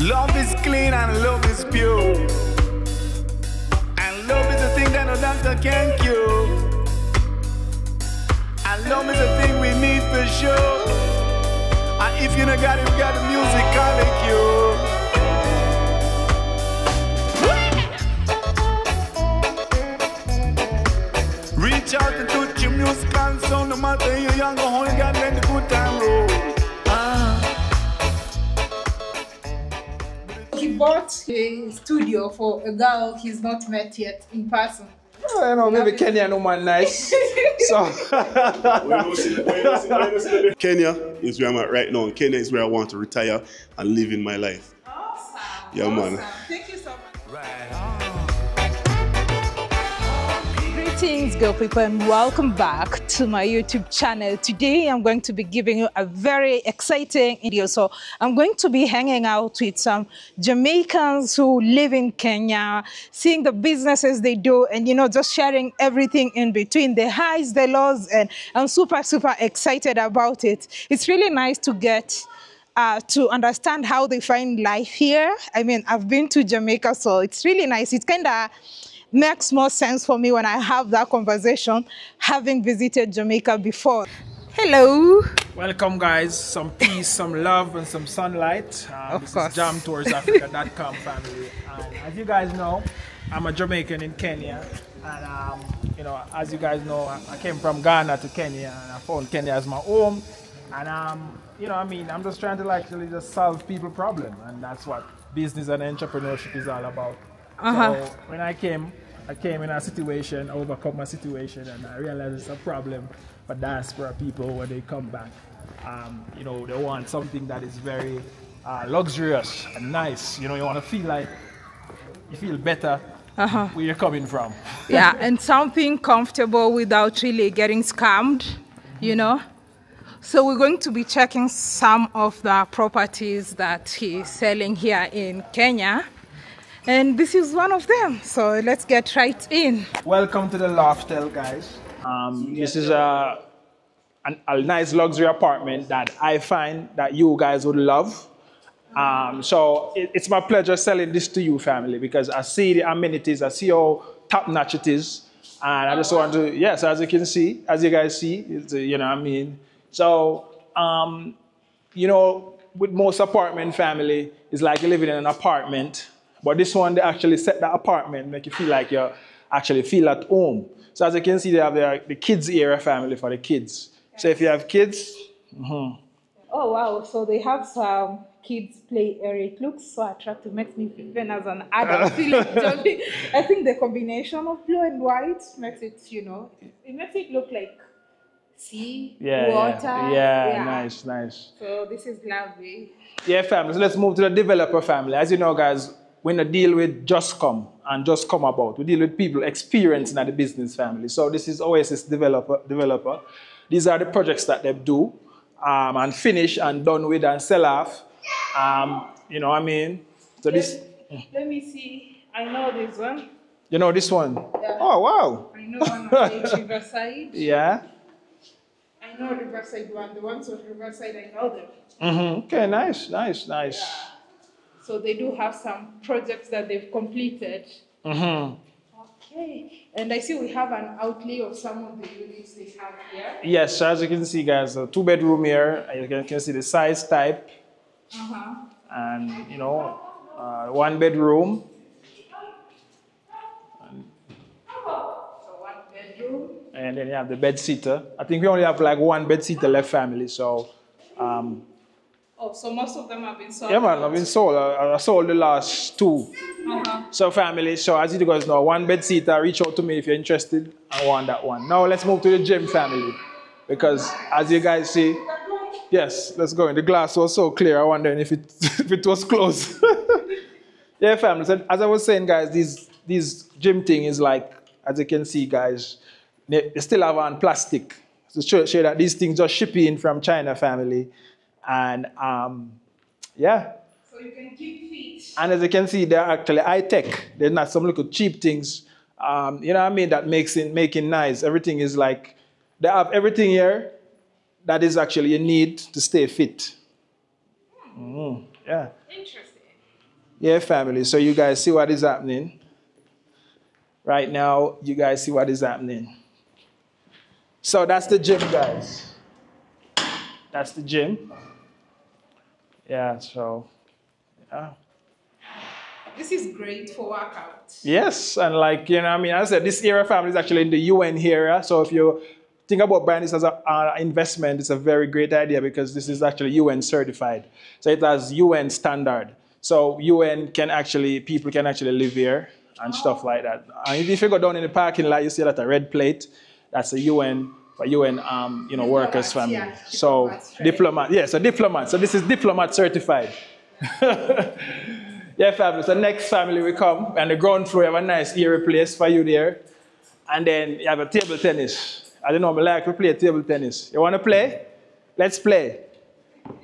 Love is clean and love is pure. And love is a thing that no doctor can cure. And love is a thing we need for sure. And if you don't got it, we got the music, call it cure. Reach out and touch your music and sound, no matter you're young or old, you gotta let the good time roll. Bought a studio for a girl he's not met yet in person. Oh, you know, maybe Kenyan woman nice. so Kenya is where I'm at right now. Kenya is where I want to retire and live in my life. Awesome. Yeah, man. Thank you so much. Greetings, girl people, and welcome back to my YouTube channel. Today, I'm going to be giving you a very exciting video. So, I'm going to be hanging out with some Jamaicans who live in Kenya, seeing the businesses they do, and you know, just sharing everything in between the highs, the lows, and I'm super, super excited about it. It's really nice to get uh, to understand how they find life here. I mean, I've been to Jamaica, so it's really nice. It's kind of makes more sense for me when I have that conversation, having visited Jamaica before. Hello. welcome guys, some peace, some love, and some sunlight. Uh, Of this course. is jamtoursafrica.com family. And as you guys know, I'm a Jamaican in Kenya. And um, you know, as you guys know, I, I came from Ghana to Kenya and I found Kenya as my home. And um, you know, I mean, I'm just trying to actually just solve people problem, and that's what business and entrepreneurship is all about. Uh-huh. So when I came, I came in a situation, I overcome my situation, and I realized it's a problem for diaspora people when they come back. Um, you know, they want something that is very uh, luxurious and nice. You know, you want to feel like you feel better where you're coming from. Yeah, and something comfortable without really getting scammed, you know. So we're going to be checking some of the properties that he's selling here in Kenya. And this is one of them. So let's get right in. Welcome to the Loftel, guys. Um, this is a, an, a nice luxury apartment that I find that you guys would love. Um, so it, it's my pleasure selling this to you, family, because I see the amenities, I see how top notch it is, and I just want to, yes, as you can see, as you guys see, it's, uh, you know, what I mean. So, um, you know, with most apartment family, it's like living in an apartment, but this one they actually set the apartment, make you feel like you actually feel at home. So as you can see, they have the, the kids area family for the kids. So if you have kids, mm-hmm. Oh wow! So they have some kids play area. It looks so attractive. Makes me feel even as an adult feel. I think the combination of blue and white makes it, you know, it, makes it look like sea, yeah, water. yeah, yeah, nice, nice. So this is lovely. Yeah, family. So let's move to the developer family. As you know, guys, we don't deal with just come and just come about. We deal with people experiencing at the business family. So this is Oasis developer. Developer. These are the projects that they do um, and finish and done with and sell off. Um, you know what I mean? So this, Let me see. I know this one. you know this one. Yeah. Oh wow. I know one the Riverside. Yeah. I know Riverside one. The ones on Riverside, I know them. hmm Okay. Nice. Nice. Nice. So they do have some projects that they've completed. hmm Okay, and I see we have an outlay of some of the units they have here. Yes. So as you can see, guys, a two bedroom here. You can, can see the size type. Uh-huh. and you know uh, one bedroom So one bedroom. and then you have the bed sitter i think we only have like one bed sitter left family so um, Oh, so most of them have been sold. yeah man i've been sold. I, I sold the last two. Uh-huh. so family so as you guys know one bed sitter reach out to me if you're interested. I want that one. Now let's move to the gym family. Because as you guys see yes let's go in. The glass was so clear i wondering if it if it was closed. Yeah, family. So as I was saying, guys, this, this gym thing is like, as you can see, guys, they, they still have on plastic. To show, show that these things just shipping from China, family, and um, yeah. So you can keep fit. And as you can see, they're actually high tech. They're not some little cheap things. Um, you know what I mean? That makes it making nice. Everything is like they have everything here that is actually you need to stay fit. Mm, yeah. Interesting. Yeah, family. So you guys see what is happening. Right now, you guys see what is happening. So that's the gym, guys. That's the gym. Yeah, so yeah. This is great for workout. Yes, and like you know, I mean, as I said, this area family is actually in the UN area. So if you think about buying this as an uh, investment, it's a very great idea because this is actually UN certified. So it has UN standard. So UN can actually people can actually live here and stuff like that. And if you go down in the parking lot, you see that a red plate. That's a UN for UN, um, you know, workers family. yeah, so diplomats, right. diplomat, yeah, so diplomat. So this is diplomat certified. yeah, family. So next family we come, and the ground floor you have a nice area place for you there, and then you have a table tennis. I don't know, I like to play table tennis. You want to play? Let's play.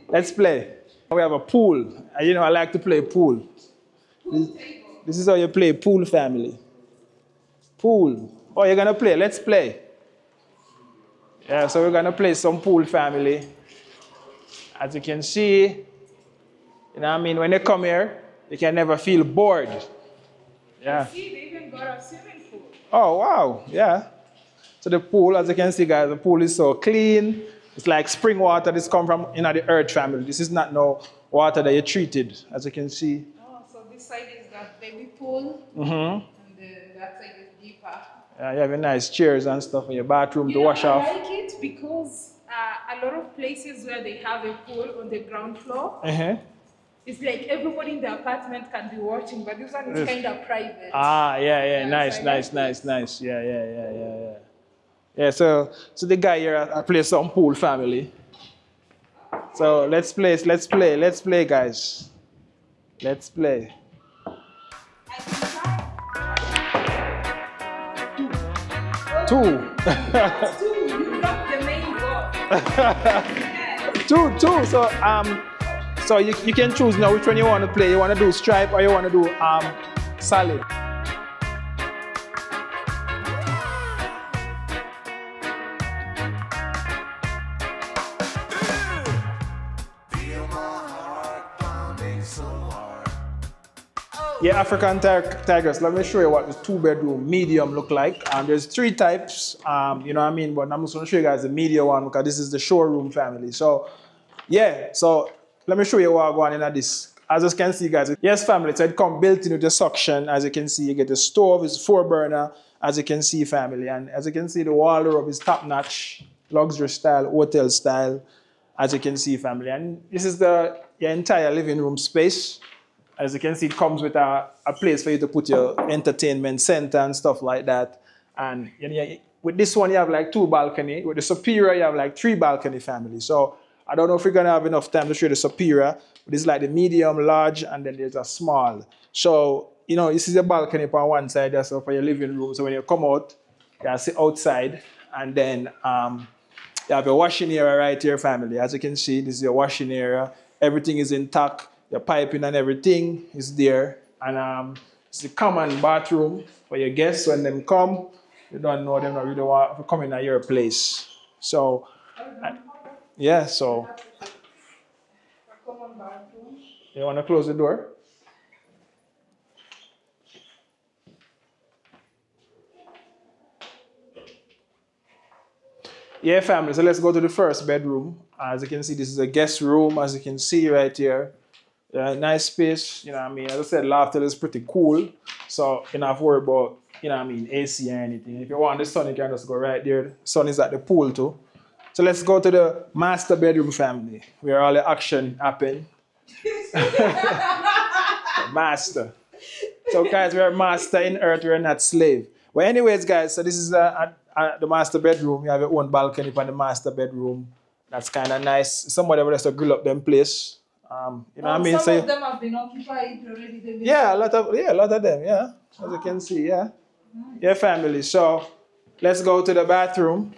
Let's play. We have a pool. And you know, I like to play pool. This, this is how you play pool, family. Pool. Oh, you're gonna play? Let's play. Yeah, so we're gonna play some pool, family. As you can see, you know what I mean? When they come here, they can never feel bored. Yeah. See, they even got a swimming pool. Oh, wow. Yeah. So the pool, as you can see, guys, the pool is so clean. It's like spring water. This come from you know, the earth family. This is not no water that you treated, as you can see. Oh, so this side is the baby pool, Mm-hmm. and then that side is Yeah, you have a nice chairs and stuff in your bathroom You to wash I off. like it because uh, a lot of places where they have a pool on the ground floor, Uh-huh. it's like everybody in the apartment can be watching, but this one is kind of private. Ah, yeah, yeah, Yes, nice, I nice, like nice, this. nice. Yeah, yeah, yeah, yeah, yeah. Yeah, so so the guy here, I play some pool family. So let's play, let's play, let's play, guys. Let's play. Two. Two, you dropped the main goal. two, two. So um, so you, you can choose now which one you want to play. You want to do stripe or you want to do um solid. Yeah, African Tigress. Let me show you what the two bedroom medium look like. Um, there's three types, um, you know what I mean? But I'm just gonna show you guys the medium one because this is the showroom family. So, yeah, so let me show you what I'm going on in this. As you can see, guys, yes, family. So it come built in with the suction. As you can see, you get the stove, it's four burner. As you can see, family, and as you can see, the wardrobe is top notch, luxury style, hotel style. As you can see, family, and this is the entire living room space. As you can see, it comes with a, a place for you to put your entertainment center and stuff like that. And you know, with this one, you have like two balcony. With the Superior, you have like three balcony family. So I don't know if we're gonna have enough time to show the Superior. But is like the medium, large, and then there's a small. So you know, this is a balcony on one side, that's for your living room. So when you come out, you sit outside, and then um, you have your washing area right here, family. As you can see, this is your washing area. Everything is intact. Your piping and everything is there. And um, it's the common bathroom for your guests when them come. You don't know them not really want to come in at your place. So, uh, yeah, so A you want to close the door? Yeah, family. So let's go to the first bedroom. As you can see, this is a guest room. As you can see right here, yeah, nice space. You know what I mean? As I said, Loftel is pretty cool. So to worry about, you know what I mean, AC or anything. If you want the sun, you can just go right there. The sun is at the pool too. So let's go to the master bedroom family, where all the action happen. master. So guys, we're master in earth, we're not slave. Well, anyways, guys, so this is uh, uh, uh, the master bedroom. You have your own balcony on the master bedroom. That's kind of nice. Somebody will just grill up them place. Um, you know what I mean? Some So of them have been occupied already. Been- yeah, a lot of yeah, a lot of them. Yeah, as you can see. Yeah, yeah, family. So let's go to the bathroom.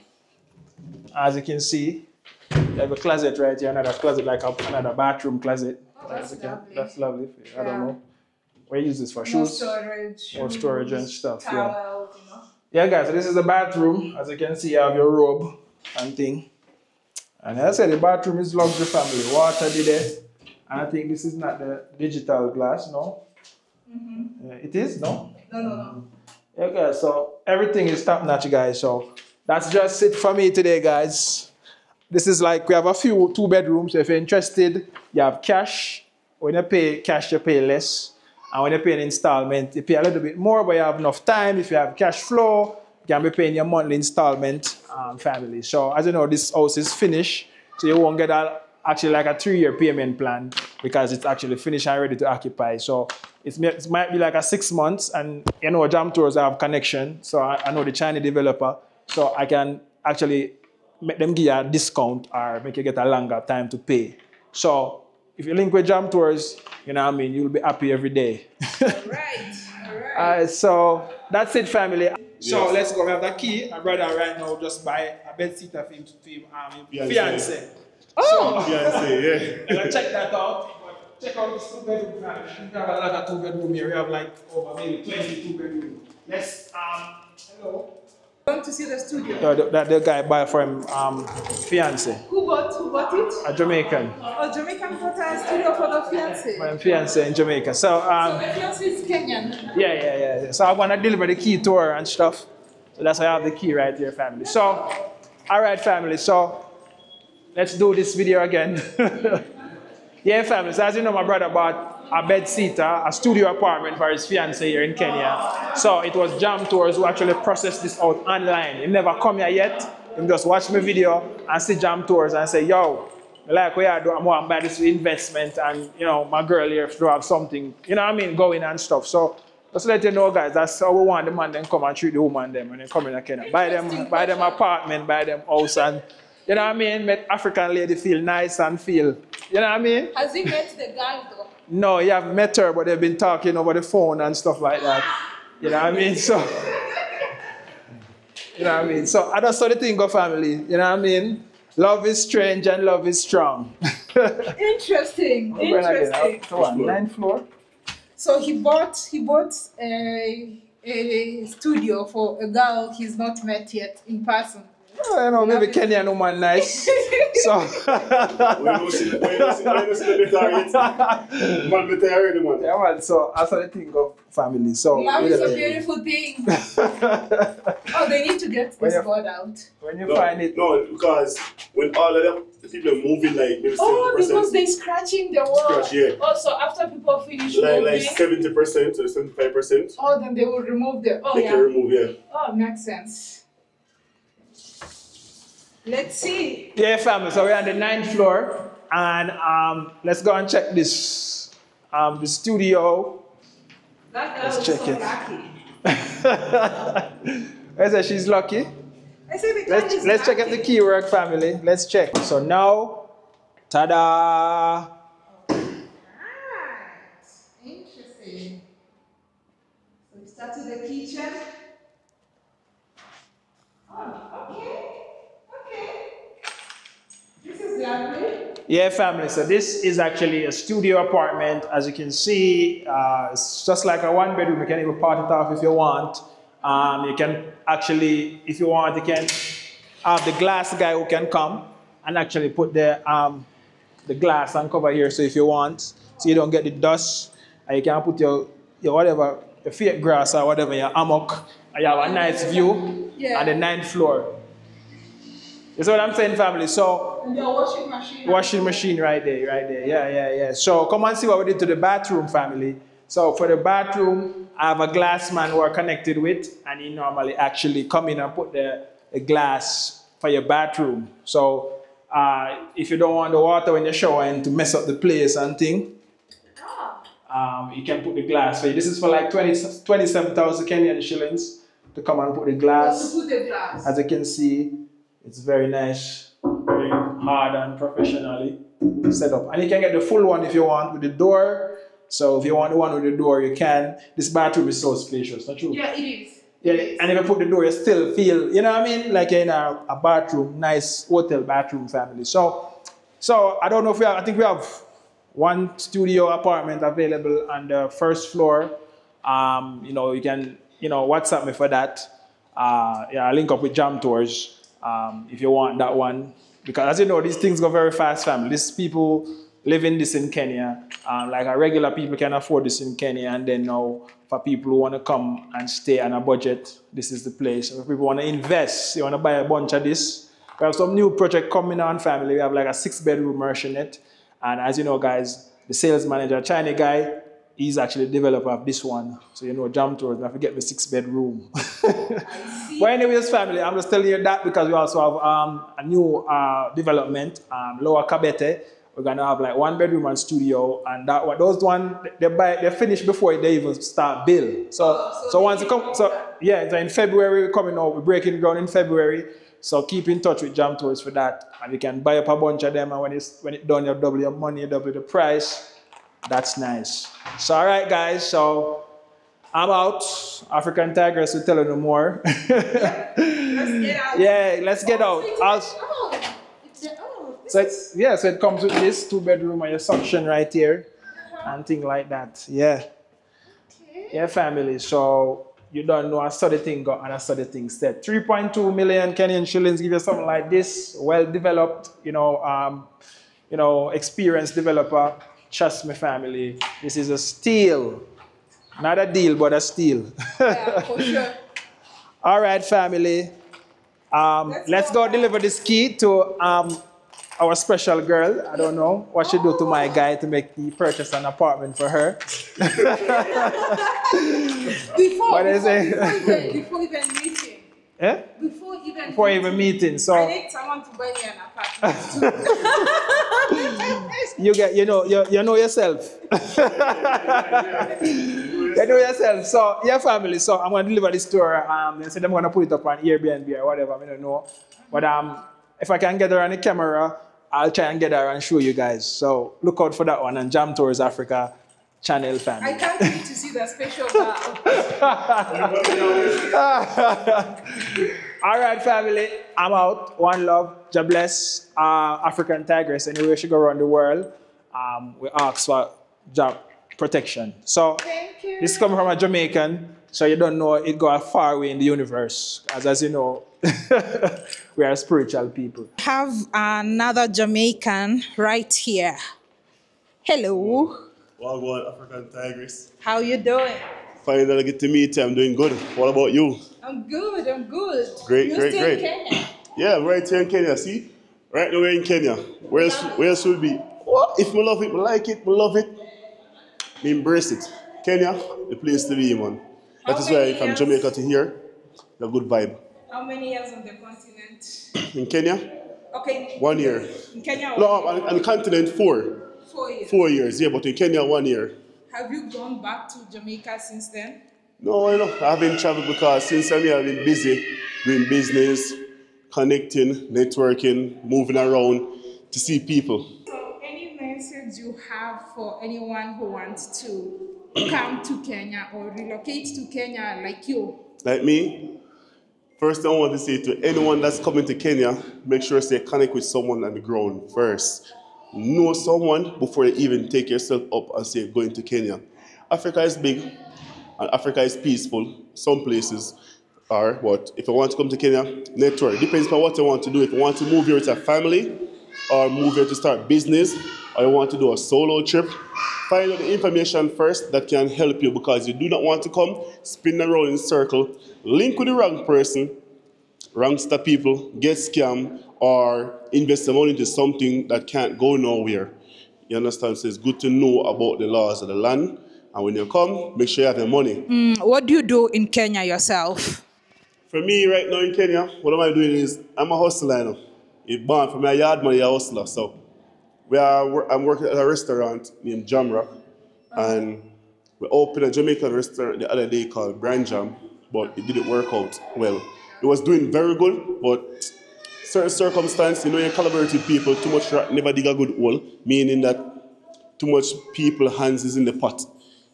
As you can see, you have a closet right here. Another closet, like a, another bathroom closet. Oh, that's can- lovely. That's lovely. I don't know. We use this for More shoes? storage. More storage and stuff, yeah. Towels, you know. Yeah, guys, so this is the bathroom. As you can see, you have your robe and thing. And as I said, the bathroom is luxury family. Water did it. And I think this is not the digital glass, no? Uh, it is? No? No, no, no. Okay, so everything is top notch, guys. So that's just it for me today, guys. This is like we have a few two bedrooms. So if you're interested, you have cash. When you pay cash, you pay less. And when you pay an installment, you pay a little bit more, but you have enough time. If you have cash flow, you can be paying your monthly installment um, family. So as you know, this house is finished. So you won't get a, actually like a three-year payment plan because it's actually finished and ready to occupy. So it's, it might be like a six months and you know, Jam Tours have connection. So I, I know the Chinese developer. So I can actually make them give you a discount or make you get a longer time to pay. So if you link with Jam Tours, you know what I mean, you'll be happy every day. Right, all right. Uh, so that's it, family. So let's go. We have the key. My brother right now just buy a bed sitter for him to him, um, Fiancé. fiance. Oh, Yeah, I say, And I yeah. check that out. Check out this two bedroom family. We have a lot of two bedroom here. We have like over maybe 22 bedroom. Let's um hello. want to see the studio. The- that the guy buy for him um fiance, Who bought, who bought it? a Jamaican. Oh, Jamaican bought a studio for the fiance. My fiance in Jamaica. So So um the fiance is Kenyan. Yeah, yeah, yeah. So I'm gonna deliver the key to her and stuff. So that's why I have the key right there, family. So, all right, family. So let's do this video again. yeah. So as you know, my brother bought a bed sitter, a studio apartment for his fiance here in Kenya. So it was Jam Tours who actually processed this out online. He never come here yet. He just watch my video and see Jam Tours and say, yo, like what I do, I'm to buy this investment and, you know, my girl here to have something, you know what I mean, going and stuff. So just let you know, guys, that's how we want the man then come and treat the woman them when they come in Kenya. Buy them, buy them apartment, buy them house and, you know what I mean, make African lady feel nice and feel, you know what I mean? Has he met the guy though? No, you have met her, but they've been talking over the phone and stuff like that. You know what I mean? So, you know what I mean? So, I just saw the thing go family. You know what I mean? Love is strange and love is strong. Interesting, We're gonna get interesting. up to what, ninth floor? So he bought he bought a, a studio for a girl he's not met yet in person. Oh, you know, maybe nice. So, the target, man, better already, man. yeah, man. So, I saw the thing go family. So, Love is a beautiful thing. Oh, they need to get When this you- board out. When you No, find it, no, because when all of them the people are moving like maybe Oh, because 70%, they scratching the wall. Scratch, yeah. Oh, so after people finish like, moving, like 70% or 75%, oh, then they will remove the. Oh, they yeah. can remove, yeah. Oh, makes sense. Let's see. Yeah, family. So we're on the ninth floor, and um, let's go and check this. Um, the studio. That girl Let's check so it. lucky. I said she's lucky. I say the Let's is let's check out the lucky. key work, family. Let's check. So now, ta-da! Interesting. So we start with the kitchen. Oh, okay. Okay. This is lovely. Yeah, family. So this is actually a studio apartment. As you can see, uh, it's just like a one bedroom. You can even part it off if you want. Um, you can actually, if you want, you can have the glass guy who can come and actually put the um, the glass and cover here. So if you want, so you don't get the dust, and you can put your your whatever your fake grass or whatever your hammock, and you have a nice view Yeah. on the ninth floor. You see what I'm saying, family? So washing machine. washing machine right there, right there. Yeah, yeah, yeah. So come and see what we did to the bathroom, family. So for the bathroom, I have a glass man who are connected with, and he normally actually come in and put the, the glass for your bathroom. So uh, if you don't want the water when you're showering to mess up the place and thing, Ah, um, you can put the glass. So this is for like 20, 27,000 Kenyan shillings to come and put the to glass. put the glass. As you can see, it's very nice, very hard and professionally set up. And you can get the full one if you want with the door. So if you want the one with the door, you can. This bathroom is so spacious, not true? Yeah, it is. Yeah, and if you put the door, you still feel, you know what I mean? Like you're in a, a bathroom, nice hotel bathroom family. So, so I don't know if we have, I think we have one studio apartment available on the first floor. Um, you know, you can, you know, WhatsApp me for that. Uh, yeah, I'll link up with Jam Tours um, if you want that one. Because as you know, these things go very fast, family. These people, living this in Kenya. Um, like a regular people can afford this in Kenya, and then now for people who want to come and stay on a budget, this is the place. If people want to invest, you want to buy a bunch of this. We have some new project coming on, family. We have like a six bedroom it, and as you know, guys, the sales manager, China guy, he's actually the developer of this one. So you know, Jam Tours, I forget the six bedroom. but anyways, family, I'm just telling you that because we also have um, a new uh, development, um, Lower Kabete. We're gonna have like one bedroom and studio, and that one, those one they buy they finish before they even start build. So Oh, so so once you come, so yeah, so in February we're coming out, we're breaking ground in February. So keep in touch with Jam Tours for that, and you can buy up a bunch of them, and when it's when it's done, you double your money, you double the price. That's nice. So all right, guys. So I'm out. African Tigress will tell you no more. Let's get out. yeah, let's get out. I'll, Oh, it's oh, so is it, yeah, so it comes with this two bedroom and your suction right here, and thing like that. Yeah, okay. yeah, family. So you don't know a study thing got and a study thing said. 3.2 million Kenyan shillings give you something like this, well developed, you know, um, you know, experienced developer. Trust me, family. This is a steal. Not a deal, but a steal. Yeah, for sure. All right, family. Um, Let's let's, go go, deliver this key to um, our special girl. I don't know what she do to my guy to make me purchase an apartment for her. Before, What is before, it? Before even, before even meeting. Eh? Before even Before even meeting. I need someone to buy me an apartment you get, you know, you, you know yourself. you know yourself. So yeah, family. So I'm gonna deliver this to her. Um, they said I'm gonna put it up on Airbnb or whatever. I don't know. But um, if I can get her on the camera, I'll try and get her and show you guys. So look out for that one And Jam Tours Africa channel family. I can't wait to see the special. All right, family. I'm out. One love. God bless uh, African Tigress. Anywhere she go around the world, um, we ask for job protection. So Thank you. this is coming from a Jamaican, so you don't know it go far away in the universe. As as you know, we are spiritual people. have another Jamaican right here. Hello, Wagwan African Tigress. how you doing? Finally i get to meet you. I'm doing good. What about you? I'm good, I'm good. Great, you great, still great. in Kenya? Yeah, I'm right here in Kenya. See? Right now we're in Kenya. Where else, where else would be? What? If we love it, we like it, we love it, we embrace it. Kenya, the place to be, man. That How is why from years? Jamaica to here, the good vibe. How many years on the continent? In Kenya, Okay. one year. In Kenya, No, on, on the continent, four. Four years. Four years, yeah, but in Kenya, one year. Have you gone back to Jamaica since then? No, you know, I haven't traveled because since I'm I've been busy doing business, connecting, networking, moving around to see people. So, any message you have for anyone who wants to come to Kenya or relocate to Kenya like you? Like me, first I want to say to anyone that's coming to Kenya, make sure to connect with someone on the ground first. Know someone before you even take yourself up and say going to Kenya. Africa is big and Africa is peaceful. Some places are, but if you want to come to Kenya, network. Depends on what you want to do. If you want to move here with a family, or move here to start business, or you want to do a solo trip, find out the information first that can help you because you do not want to come spin around in circle, link with the wrong person, wrongster people, get scammed, or invest the money into something that can't go nowhere. You understand? So it's good to know about the laws of the land. And when you come, make sure you have your money. Mm, what do you do in Kenya yourself? For me, right now in Kenya, what am I doing is I'm a hustler. You know. It's born for a yard money, a hustler. So we are, I'm working at a restaurant named Jamrock, and we opened a Jamaican restaurant the other day called Brand Jam, but it didn't work out well. It was doing very good, but certain circumstances, you know, you collaborate with people, too much rat never dig a good hole, meaning that too much people hands is in the pot.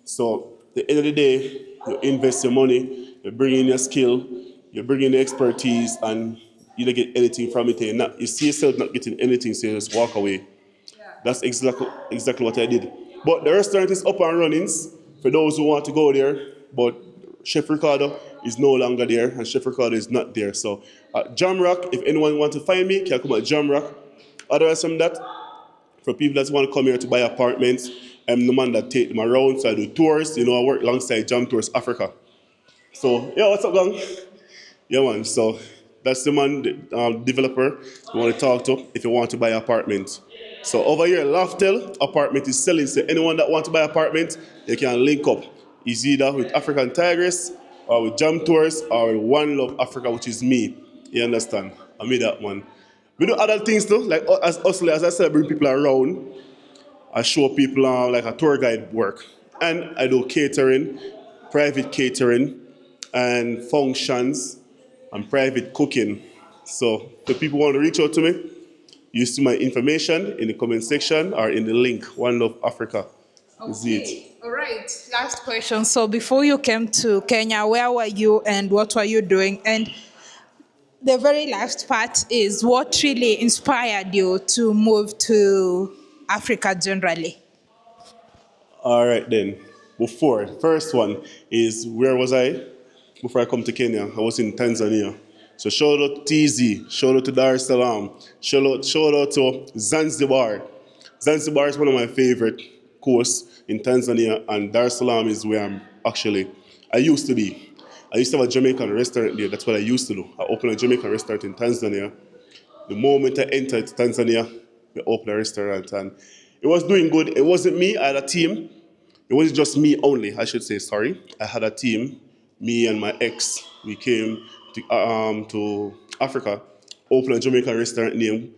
So the end of the day, you invest your money, you bring in your skill, you bring in the expertise, and you don't get anything from it. You, not, you see yourself not getting anything, so you just walk away. That's exactly exactly what I did. But the restaurant is up and running for those who want to go there. But Chef Ricardo is no longer there, and Chef Ricardo is not there. So at Jamrock, if anyone want to find me, can come at Jamrock. Otherwise from that, For people that want to come here to buy apartments, I'm the man that take them around. So I do tours. You know, I work alongside Jam Tours Africa. So, yeah, what's up, gang? Yeah, man. So that's the man, the um, developer you want to talk to if you want to buy apartment. So over here, Loftel apartment is selling. So anyone that want to buy apartment, they can link up. It's either with African Tigress or with Jam Tours or One Love Africa, which is me. You understand? I made that one. We do other things though, like as us, as I said, bring people around. I show people uh, like a tour guide work, and I do catering, private catering, and functions and private cooking. So if people want to reach out to me, you see my information in the comment section or in the link, One Love Africa. Is it. Okay. All right. Last question. So before you came to Kenya, where were you and what were you doing? And the very last part is what really inspired you to move to Africa generally? All right then. Before, first one is where was I? Before I come to Kenya, I was in Tanzania. So shout out to TZ, shout out to Dar es Salaam, shout out, shout out to Zanzibar. Zanzibar is one of my favorite coasts in Tanzania, and Dar es Salaam is where I'm actually, I used to be. I used to have a Jamaican restaurant there. That's what I used to do. I opened a Jamaican restaurant in Tanzania. The moment I entered Tanzania, we opened a restaurant, and it was doing good. It wasn't me. I had a team. It wasn't just me only. I should say sorry. I had a team. Me and my ex. We came to, um, to Africa, opened a Jamaican restaurant name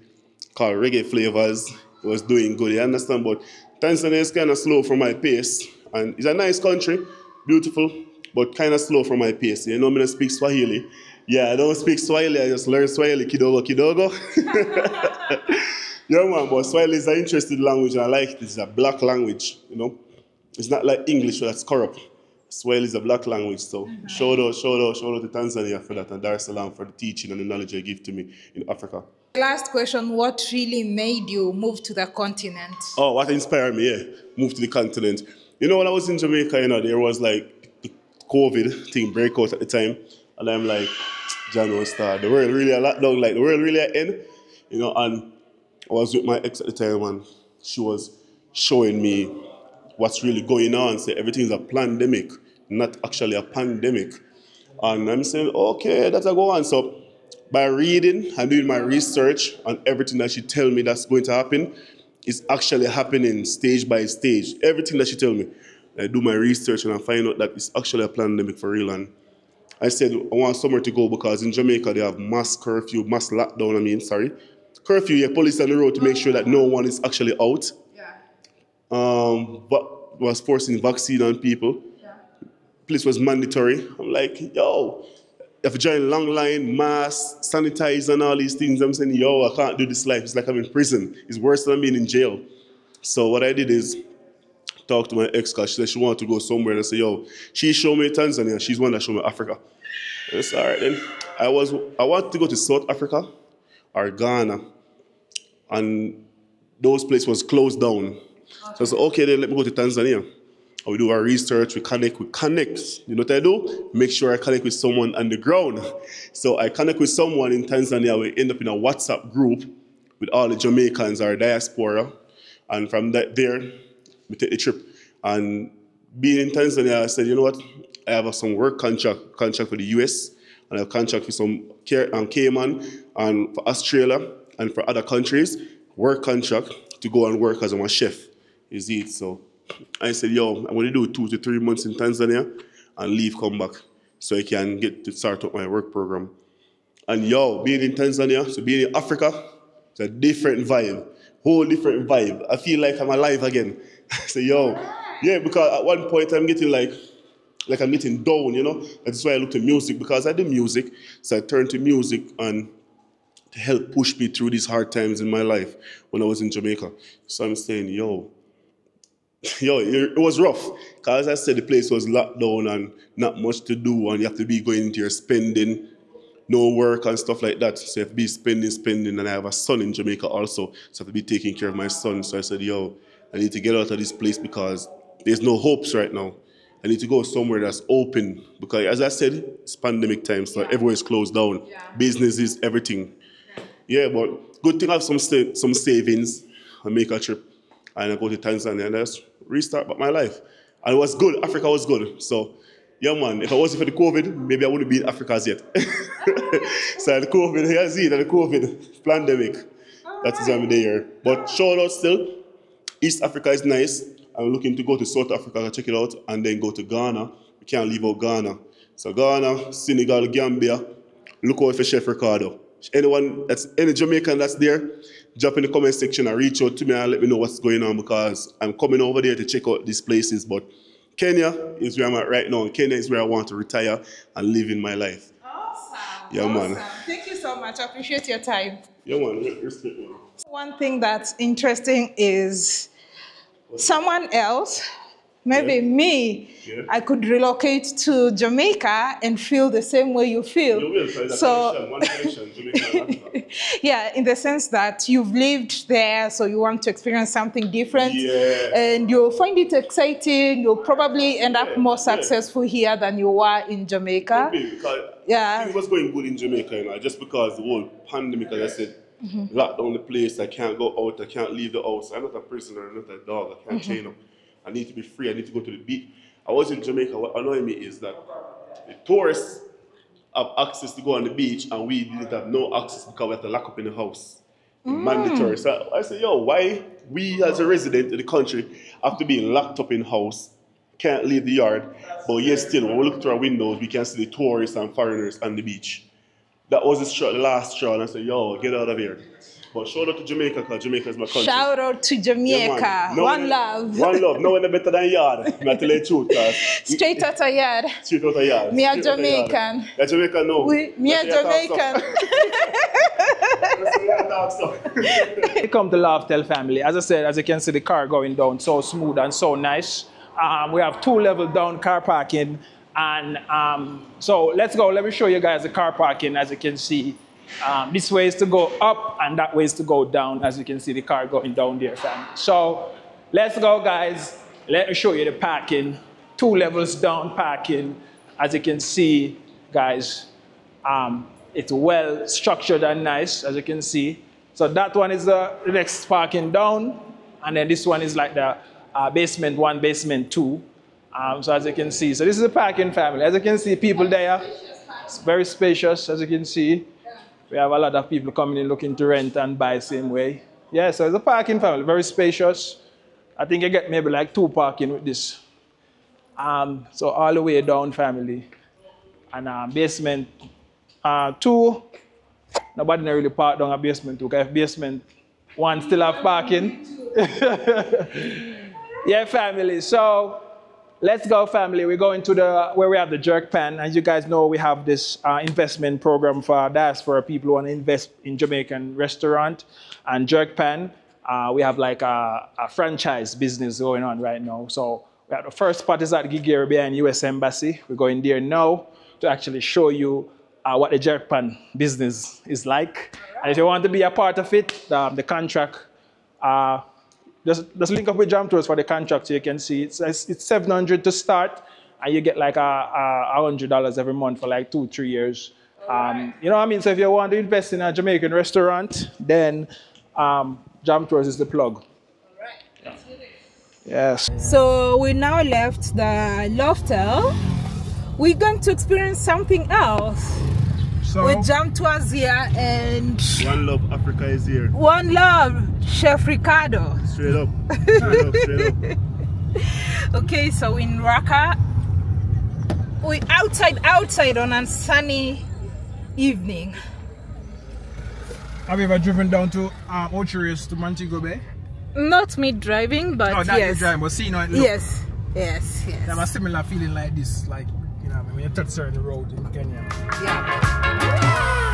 called Reggae Flavors. It was doing good. You understand? But Tanzania is kind of slow for my pace, and it's a nice country, beautiful, but kind of slow for my pace. You know, me don't speak Swahili. Yeah, I don't speak Swahili. I just learn Swahili kidogo kidogo. yeah, man. But Swahili is an interesting language, and I like it. It's a black language. You know, it's not like English that's corrupt. Swahili is a black language, so mm-hmm. shout out, shout out, shout out to Tanzania for that, and Dar es Salaam for the teaching and the knowledge they give to me in Africa. Last question. What really made you move to the continent? Oh, what inspired me, yeah, move to the continent. You know, when I was in Jamaica, you know, there was like the COVID thing break out at the time, and I'm like, January start, the world really a lockdown, like the world really a end, you know, and I was with my ex at the time, and she was showing me what's really going on. Say everything's a pandemic, not actually a pandemic. And I'm saying, okay, that's a go on. So by reading and doing my research on everything that she tell me that's going to happen, is actually happening stage by stage. Everything that she tell me, I do my research and I find out that it's actually a pandemic for real. And I said I want somewhere to go because in Jamaica they have mass curfew, mass lockdown. I mean, sorry, curfew. Yeah, police on the road to make sure that no one is actually out. Yeah. Um, but was forcing vaccine on people. Yeah. Police was mandatory. I'm like, yo, if you join long line, mask, sanitize, and all these things, I'm saying, yo, I can't do this life. It's like I'm in prison. It's worse than being in jail. So what I did is talk to my ex because she said she wanted to go somewhere. And I said, yo, she showed me Tanzania. She's one that showed me Africa. I said, all right then. I was I wanted to go to South Africa or Ghana. And those places was closed down. So I said, okay, then let me go to Tanzania. We do our research, we connect, we connect. You know what I do? Make sure I connect with someone on the ground. So I connect with someone in Tanzania, we end up in a WhatsApp group with all the Jamaicans, our diaspora. And from that there, we take the trip. And being in Tanzania, I said, you know what? I have some work contract contract for the US, and I have contract for some um, Cayman and for Australia and for other countries. Work contract to go and work as a chef. Is it so? I said, yo, I'm going to do two to three months in Tanzania and leave, come back, so I can get to start up my work program. And yo, being in Tanzania, so being in Africa, it's a different vibe, whole different vibe. I feel like I'm alive again. I so yo, yeah, because at one point I'm getting like, like I'm getting down, you know. That's why I look to music because I do music, so I turned to music and to help push me through these hard times in my life when I was in Jamaica. So I'm saying, yo, yo, it was rough. Because as I said, the place was locked down and not much to do, and you have to be going into your spending, no work and stuff like that. So you have to be spending, spending, and I have a son in Jamaica also, so I have to be taking care of my son. So I said, yo, I need to get out of this place because there's no hopes right now. I need to go somewhere that's open because, as I said, it's pandemic time, so everywhere is closed down. Yeah. Businesses, everything. Yeah, but good thing I have some sa- some savings and make a trip and I go to Tanzania and I just restart my life. And it was good. Africa was good. So, yeah, man, if it wasn't for the COVID, maybe I wouldn't be in Africa as yet. so, the COVID, here's it, the COVID pandemic. That is why. But shout out still, East Africa is nice. I'm looking to go to South Africa, to check it out, and then go to Ghana. We can't leave out Ghana. So Ghana, Senegal, Gambia, look out for Chef Ricardo. Anyone that's any Jamaican that's there, drop in the comment section and reach out to me and let me know what's going on because I'm coming over there to check out these places. But Kenya is where I'm at right now. and Kenya is where I want to retire and live in my life. Awesome. Yeah, man. Thank you so much. I appreciate your time. Yeah, man. Respect, man. One thing that's interesting is someone else, maybe Yeah. me, Yeah. I could relocate to Jamaica and feel the same way you feel. You will, so So- connection, one connection, Jamaica and Africa. yeah, in the sense that you've lived there, so you want to experience something different. Yeah. And you'll find it exciting. You'll probably end up Yeah, more successful here than you were in Jamaica. Yeah. It was going good in Jamaica, you know, just because the whole pandemic, as I said, Mm-hmm. locked down the place. I can't go out. I can't leave the house. I'm not a prisoner. I'm not a dog. I can't Mm-hmm. chain up. I need to be free. I need to go to the beach. I was in Jamaica. What annoyed me is that the tourists have access to go on the beach, and we didn't have no access because we had to lock up in the house. Mm. Mandatory. So I said, yo, why we as a resident in the country have to be locked up in house? Can't leave the yard, but yet still, when we look through our windows, we can see the tourists and foreigners on the beach. That was the, the last straw, and I said, yo, get out of here. But shout out to Jamaica, because Jamaica is my country. Shout out to Jamaica. man. No One one- love. One love. No one better than yard. I tell you truth, cause Straight out of yard. straight out of yard. Me a Straight yard. Jamaican. Yeah, Jamaican, no. We, me a That's the way I talk Jamaican. stuff. That's the way I talk stuff. Welcome to Loftel family. As I said, as you can see, the car going down so smooth and so nice. Um, we have two level down car parking. And um, so let's go. Let me show you guys the car parking. As you can see, um, this way is to go up and that way is to go down. As you can see, the car going down there, family. So let's go, guys. Let me show you the parking. Two levels down parking. As you can see, guys, um, it's well structured and nice, as you can see. So that one is the the next parking down, and then this one is like the uh, basement one, basement two. Um, so as you can see, so this is a parking family. As you can see, people there, it's very spacious, as you can see. We have a lot of people coming in looking to rent and buy same way. Yeah, so it's a parking family, very spacious. I think you get maybe like two parking with this. Um, so all the way down family. And uh, basement uh, two, nobody really park down a basement two, because basement one still have parking. yeah, family. So let's go, family. We're going to the where we have the jerk pan. As you guys know, we have this uh, investment program for diaspora people who want to invest in Jamaican restaurant and jerk pan. Uh, we have like a, a franchise business going on right now. So we have the first spot is at Gigiri behind U.S. Embassy. We're going there now to actually show you uh, what the jerk pan business is like. And if you want to be a part of it, um, the contract, uh, just, just link up with Jam Tours for the contract so you can see. It's, it's, it's 700 to start, and you get like a, a, a $100 every month for like two, three years. Um, you know what I mean? So if you want to invest in a Jamaican restaurant, then um, Jam Tours is the plug. Yes. So we now left the Loftel. We're going to experience something else. So, We Jam Tours here and One love, Africa is here. one love, Chef Ricardo. Straight up. Straight up, straight up. Okay, so in Raqqa, we outside, outside on a sunny evening. have you ever driven down to um, Ocho Rios to Montego Bay? Not me driving, but Oh, that yes, you drive, but see, you know, look, yes, yes, They have a similar feeling like this, like, you know, when you touch road in Kenya. Yeah.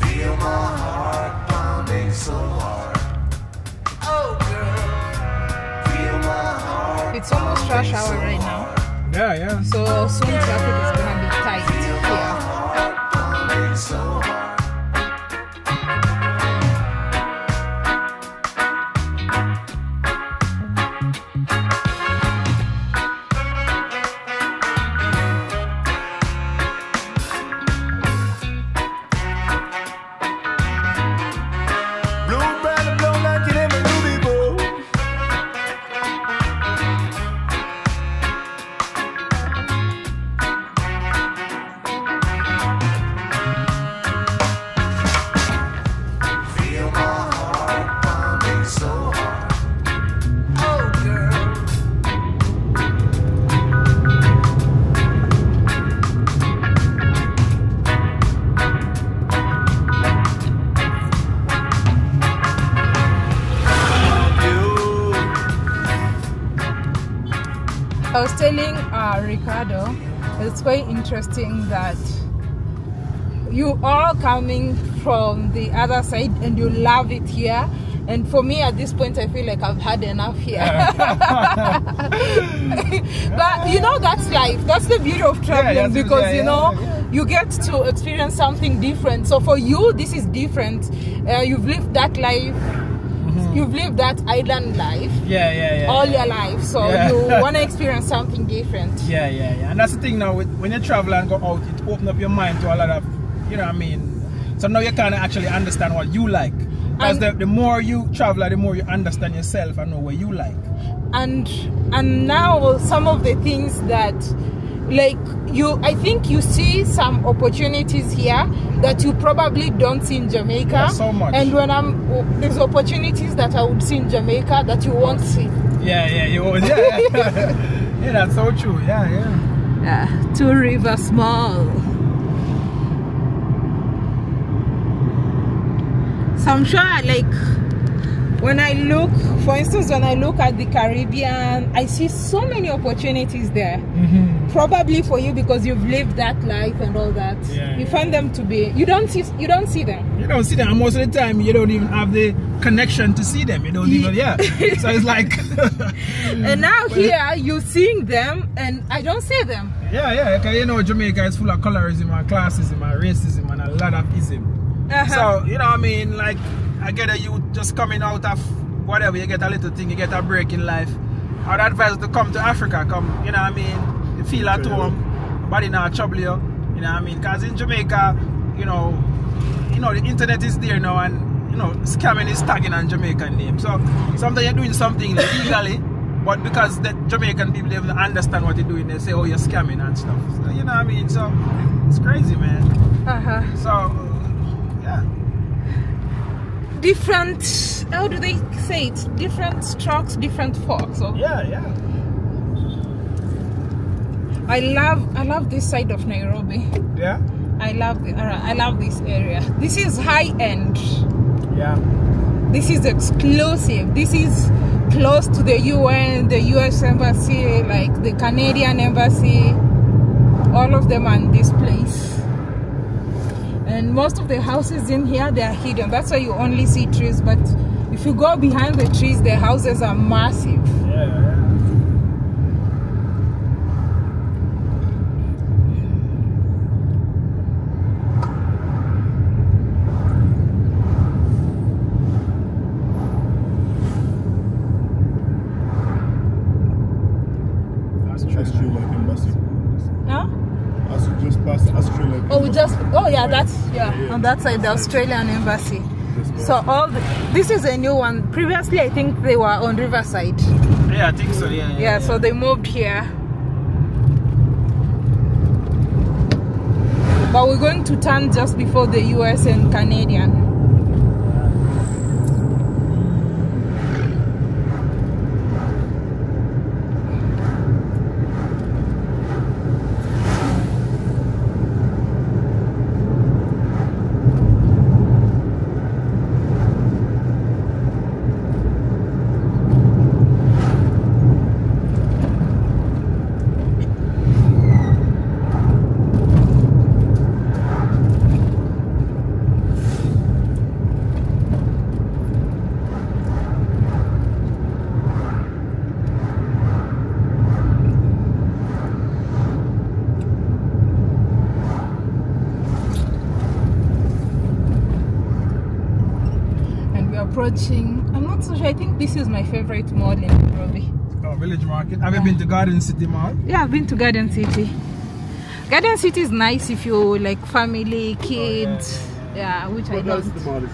Feel my heart pounding so hard. Oh, girl. Feel my heart It's almost rush hour right now, Yeah, yeah. so soon traffic is gonna be tight interesting that you are coming from the other side and you love it here. And for me, at this point, I feel like I've had enough here. but you know, that's life. That's the beauty of traveling that's- because yeah, you yeah, know yeah. you get to experience something different. So for you, this is different. Uh, you've lived that life. Mm. You've lived that island life Yeah, yeah, yeah. all yeah. your life, so Yeah. you want to experience something different. Yeah, yeah, yeah. And that's the thing now, with, when you travel and go out, it open up your mind to a lot of, you know what I mean? So now you kind of actually understand what you like. Because the, the more you travel, the more you understand yourself and know what you like. and and now some of the things that like you i think you see some opportunities here that you probably don't see in jamaica Yeah, so much. and when i'm there's opportunities that i would see in jamaica that you won't see Yeah, yeah, you always, yeah, yeah. yeah, that's so true. Yeah, yeah. yeah two rivers mall so i'm sure like when i look for instance when i look at the caribbean i see so many opportunities there probably for you because you've lived that life and all that Yeah, you yeah. find them to be you don't see you don't see them You don't see them. And most of the time, you don't even have the connection to see them. You don't even, yeah. so it's like, and now here you're seeing them and i don't see them yeah, yeah. Because you know, Jamaica is full of colorism and classism and racism and a lot of ism. Uh-huh. So, you know what I mean? Like, I get a youth just coming out of whatever, you get a little thing, you get a break in life. I'd advise you to come to Africa, come, you know what I mean? You feel at home, body not trouble you, you know what I mean? Because in Jamaica, you know, you know, the internet is there now and, you know, scamming is tagging on Jamaican name. So, sometimes you're doing something legally, but because the Jamaican people, they don't understand what you're doing, they say, oh, you're scamming and stuff. So, you know what I mean? So, it's crazy, man. uh-huh. So, yeah. Different how do they say it? Different strokes different forks so Yeah, yeah. i love i love this side of nairobi. Yeah? i love the, uh, i love this area. This is high end. Yeah. this is exclusive. This is close to the un the us embassy like the canadian embassy. All of them are in this place most of the houses in here they are hidden. That's why you only see trees but if you go behind the trees the houses are massive. Yeah, yeah. That's true. Australia embassy. huh? As you just pass Australia. oh we just oh yeah that's yeah on that side the australian embassy so all the, this is a new one previously i think they were on riverside Yeah, I think so. Yeah, yeah. yeah so they moved here but we're going to turn just before the us and canadian and we're approaching i'm not so sure i think this is my favorite mall in nairobi Oh, Village Market. Have you been to Garden City Mall? yeah i've been to garden city garden city is nice if you like family kids yeah, which i What else don't the mall is?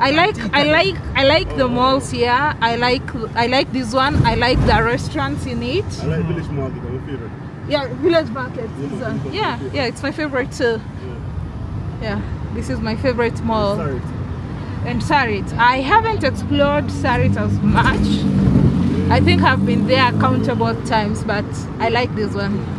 I like I like I like the malls here. I like I like this one. I like the restaurants in it. I like Village Market, a favorite. Yeah, village market. is, uh, yeah, yeah, it's my favorite too. Yeah, this is my favorite mall. And Sarit, I haven't explored Sarit as much. I think I've been there countable times, but I like this one.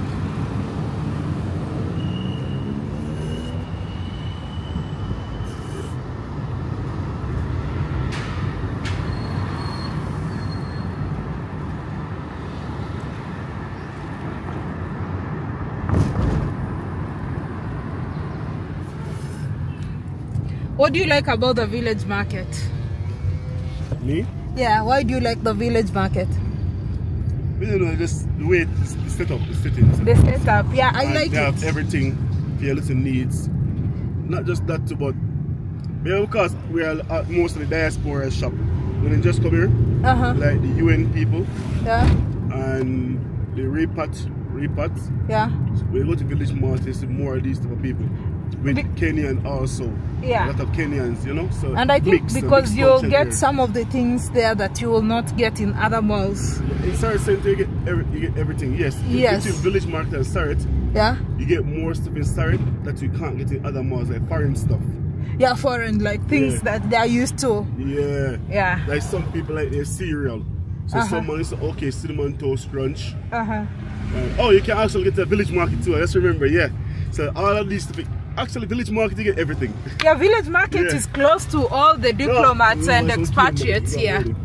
What do you like about the village market? Me? Yeah, why do you like the village market? We don't know, just the way it's, set up, it's fitting. The setup, yeah, I And like they have everything little needs. Not just that too, but yeah, because we are at most diaspora shop. When they just come here, Uh huh. like the UN people Yeah, and the repat, repat, yeah, we go to village markets, more of these type of people. With Be- Kenyan also. Yeah. A lot of Kenyans, you know? So and I think because you'll get here. some of the things there that you will not get in other malls. In Sarit Center, you get, every, you get everything, yes. Yes. Between village market and Sarit, Yeah, you get more stuff in Sarit that you can't get in other malls, like foreign stuff. yeah, foreign like things Yeah. that they're used to. Yeah. Yeah. Like some people like their cereal. So Uh-huh. someone is okay, cinnamon toast crunch. Uh huh. Uh, oh, you can also get the village market too. Let's remember, yeah. So all of these. Actually, village market you get everything. Yeah, village market Yeah. is close to all the diplomats No, and no, it's expatriates okay, here.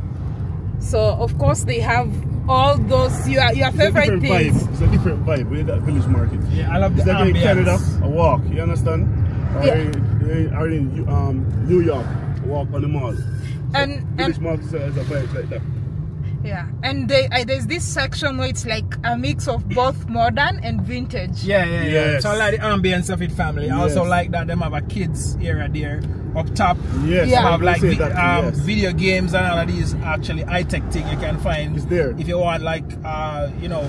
So of course they have all those your your It's a favorite different things. vibe. It's a different vibe with that village market. Yeah, I love the It's like in ambience. Canada, a walk. You understand? Or, Yeah. in, or in um, New York, a walk on the mall. And Village and market has a vibe like that. Yeah, and they, uh, there's this section where it's like a mix of both modern and vintage. Yeah, yeah, yeah. Yes. So I like the ambience of it, family. I also like that them have a kids area there up top. Yes, Yeah. Have I like say vi- that um, yes. video games and all of these actually high tech thing you can find. It's there. If you want like uh, you know,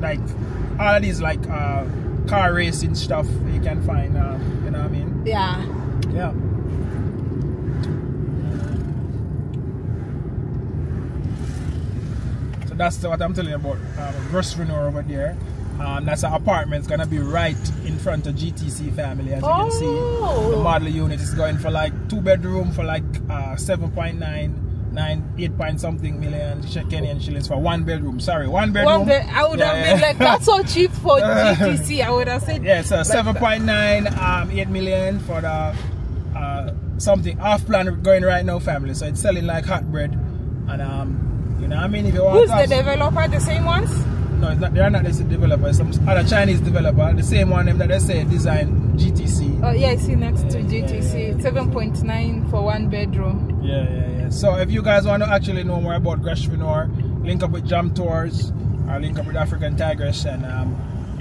like all of these like uh, car racing stuff you can find. Um, you know what I mean? Yeah. Yeah. That's what I'm telling you about um, over there. Um, that's an apartment. It's gonna be right in front of GTC family, as you can see. Oh. The model unit is going for like two bedroom for like uh, 7.9, 9, 8 point something million Kenyan shillings for one bedroom. Sorry, one bedroom. One bed, I would Yeah, have yeah. been like, that's so cheap for GTC. I would have said, Yeah, so like seven point nine, um, eight million for the uh, something off plan going right now, family. So it's selling like hot bread, and um, you know, what I mean, if you want, Who's the developer? The same ones? no, it's not, they're not this developer. It's some other Chinese developer, the same one them that they say design GTC. Oh yeah, I see next to Yeah, yeah, GTC. Seven point nine for one bedroom. Yeah, yeah, yeah. So if you guys want to actually know more about Greshvenor, link up with Jam Tours or link up with African Tigress, and um,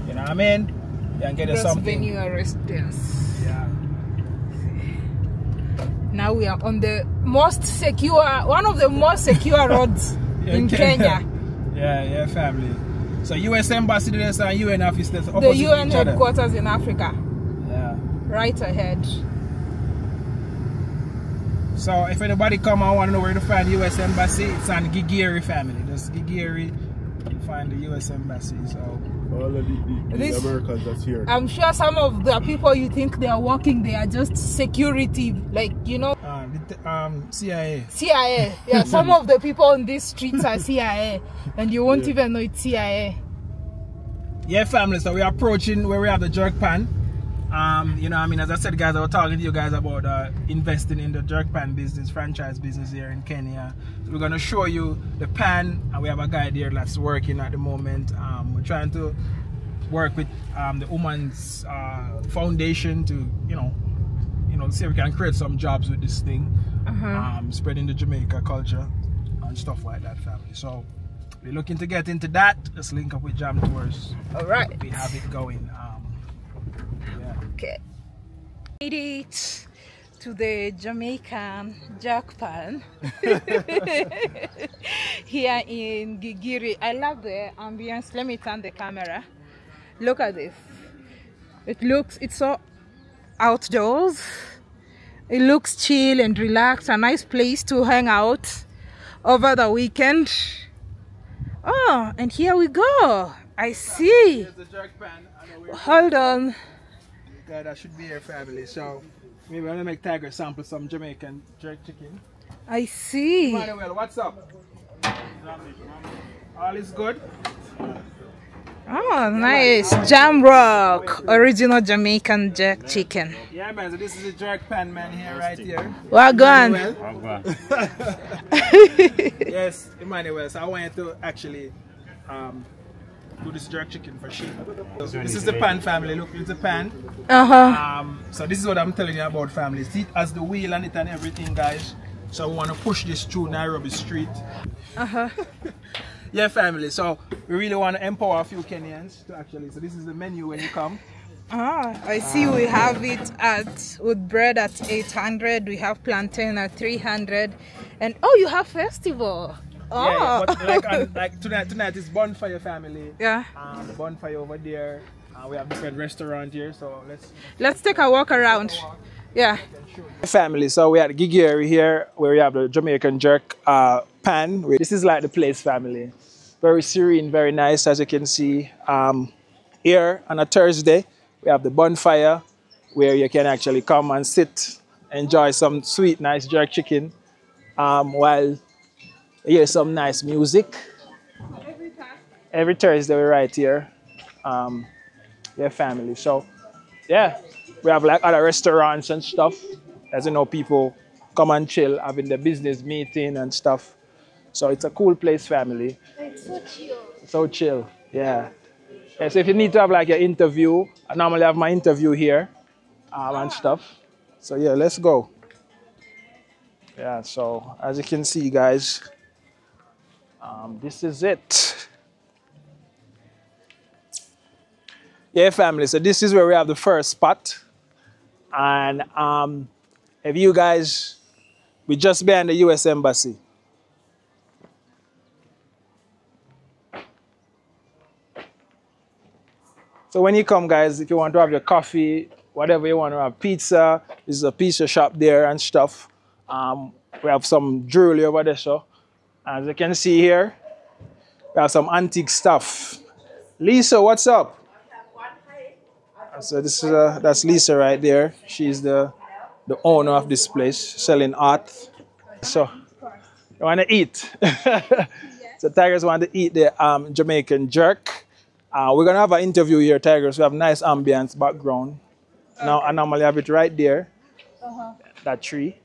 you know, what I mean, you can get us something. venue residence. Yeah. Now we are on the most secure, one of the most secure roads in Kenya. Yeah, yeah, family. So U.S. Embassy there's and UN office there's The UN headquarters in Africa, Yeah. right ahead. So if anybody come and want to know where to find U.S. Embassy, it's on Gigiri family. Just Gigiri, you find the U.S. Embassy. So All of the, the, the Americans that's here. I'm sure some of the people you think they are working, they are just security, like you know, uh, the, um, CIA. CIA. Yeah, some of the people on these streets are CIA, and you won't even know it's CIA. Yeah, family. So we're approaching where we have the jerk pan. Um, you know, I mean, as I said, guys, I was talking to you guys about uh, investing in the jerk pan business, franchise business here in Kenya. So we're gonna show you the pan, and we have a guy there that's working at the moment. Um, we're trying to work with um, the woman's uh, foundation to, you know, you know, see if we can create some jobs with this thing, um, spreading the Jamaica culture and stuff like that, family. So we're looking to get into that. Let's link up with Jam Tours All right. we have it going. Um, yeah. Okay. Made it to the Jamaican jerk pan here in Gigiri. I love the ambience. Let me turn the camera. Look at this. It looks, it's so outdoors. It looks chill and relaxed. A nice place to hang out over the weekend. Oh, and here we go. I see. There's the jerk pan. I know we're Hold on. guy that should be here, family. So maybe I'm gonna make Tiger sample some Jamaican jerk chicken. I see. Manuel, what's up? All is good. Oh, nice. Jam Rock, original Jamaican jerk chicken. Yeah, man. So this is the jerk pan, man, here, right here. Wagon. Emmanuel. yes, Emmanuel. So I wanted to actually um, do this jerk chicken for sheep. This is the pan family. Look, it's a pan. Uh huh. Um, so this is what I'm telling you about families. See it has the wheel on it and everything, guys. So we want to push this through Nairobi Street. Uh huh. Yeah, family. So we really want to empower a few Kenyans to actually. So this is the menu when you come. Ah, I see we have it at with bread at 800, we have plantain at 300, and oh, you have festival. Oh, Yeah, but like, on, like tonight, tonight is bonfire family. yeah. Um, the bonfire over there. Uh, we have different restaurant here, so let's Let's take a walk around. Yeah. family. So we had Gigiri here, where we have the Jamaican jerk uh, pan. This is like the place family. Very serene, very nice, as you can see. Um, here on a Thursday, we have the bonfire, where you can actually come and sit, enjoy some sweet, nice jerk chicken, um, while hear some nice music. Every Thursday, we're right here. Um, yeah, family. So, yeah, we have like other restaurants and stuff. As you know, people come and chill, having the business meeting and stuff. So it's a cool place, family. It's so chill. So chill, yeah. yeah. So if you need to have like an interview, I normally have my interview here um, and stuff. So yeah, let's go. Yeah. So as you can see, guys, um, this is it. Yeah, family. So this is where we have the first spot. And um, if you guys, we just behind the U.S. Embassy. So when you come, guys, if you want to have your coffee, whatever you want to have, pizza, this is a pizza shop there and stuff. Um, we have some jewelry over there, so as you can see here, we have some antique stuff. Lisa, what's up? So this is uh, that's Lisa right there. She's the the owner of this place, selling art. So you want to eat? so Tigress want to eat the um, Jamaican jerk. Uh, we're gonna have an interview here, Tigress. We have nice ambience background. Now I normally have it right there, that tree.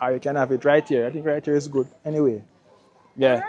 Or you can have it right here. I think right here is good. Anyway, yeah.